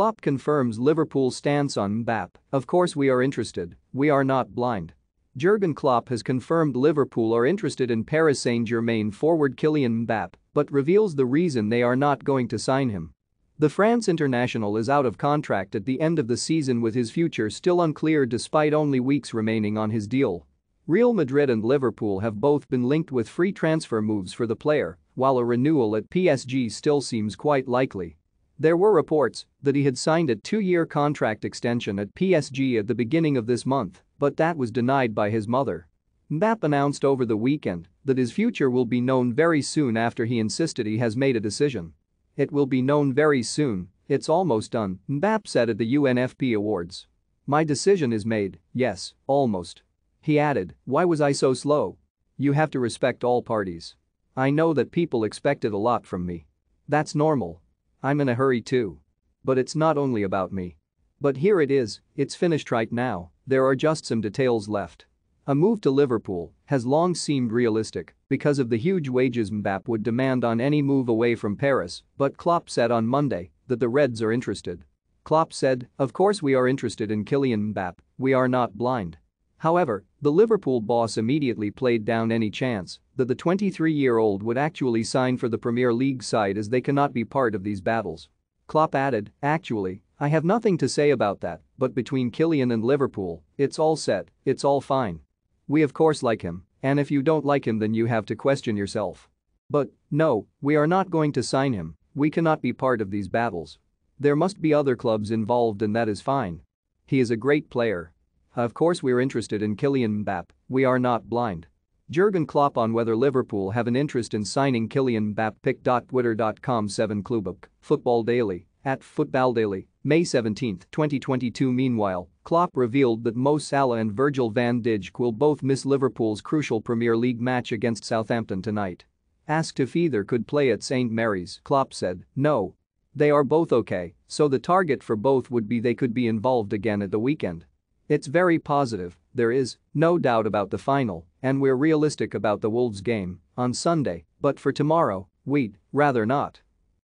Klopp confirms Liverpool's stance on Mbappe, of course we are interested, we are not blind. Jurgen Klopp has confirmed Liverpool are interested in Paris Saint-Germain forward Kylian Mbappe, but reveals the reason they are not going to sign him. The France international is out of contract at the end of the season with his future still unclear despite only weeks remaining on his deal. Real Madrid and Liverpool have both been linked with free transfer moves for the player, while a renewal at PSG still seems quite likely. There were reports that he had signed a two-year contract extension at PSG at the beginning of this month, but that was denied by his mother. Mbappe announced over the weekend that his future will be known very soon after he insisted he has made a decision. It will be known very soon, it's almost done, Mbappe said at the UNFP Awards. My decision is made, yes, almost. He added, why was I so slow? You have to respect all parties. I know that people expected a lot from me. That's normal. I'm in a hurry too. But it's not only about me. But here it is, it's finished right now, there are just some details left. A move to Liverpool has long seemed realistic because of the huge wages Mbappe would demand on any move away from Paris, but Klopp said on Monday that the Reds are interested. Klopp said, of course we are interested in Kylian Mbappe, we are not blind. However, the Liverpool boss immediately played down any chance that the 23-year-old would actually sign for the Premier League side as they cannot be part of these battles. Klopp added, actually, I have nothing to say about that, but between Kylian and Liverpool, it's all set, it's all fine. We of course like him, and if you don't like him then you have to question yourself. But, no, we are not going to sign him, we cannot be part of these battles. There must be other clubs involved and that is fine. He is a great player. Of course we're interested in Kylian Mbappe, we are not blind. Jurgen Klopp on whether Liverpool have an interest in signing Kylian Mbappe pic.twitter.com 7 Clubbook, Football Daily, at Football Daily, May 17, 2022 Meanwhile, Klopp revealed that Mo Salah and Virgil van Dijk will both miss Liverpool's crucial Premier League match against Southampton tonight. Asked if either could play at St Mary's, Klopp said, no. They are both okay, so the target for both would be they could be involved again at the weekend. It's very positive, there is no doubt about the final, and we're realistic about the Wolves game on Sunday, but for tomorrow, we'd rather not.